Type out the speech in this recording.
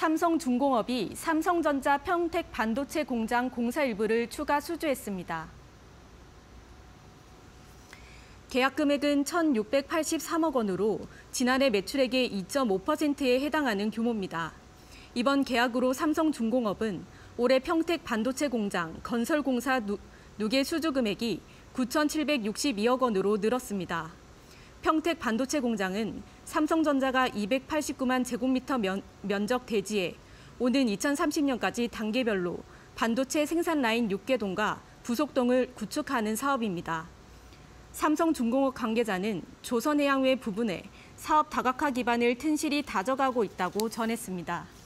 삼성중공업이 삼성전자 평택 반도체 공장 공사 일부를 추가 수주했습니다. 계약 금액은 1,683억 원으로 지난해 매출액의 2.5%에 해당하는 규모입니다. 이번 계약으로 삼성중공업은 올해 평택 반도체 공장 건설 공사 누, 누계 수주 금액이 9,762억 원으로 늘었습니다. 평택 반도체 공장은 삼성전자가 289만 제곱미터 면, 면적 대지에 오는 2030년까지 단계별로 반도체 생산 라인 6개 동과 부속동을 구축하는 사업입니다. 삼성중공업 관계자는 조선해양회 부분에 사업 다각화 기반을 튼실히 다져가고 있다고 전했습니다.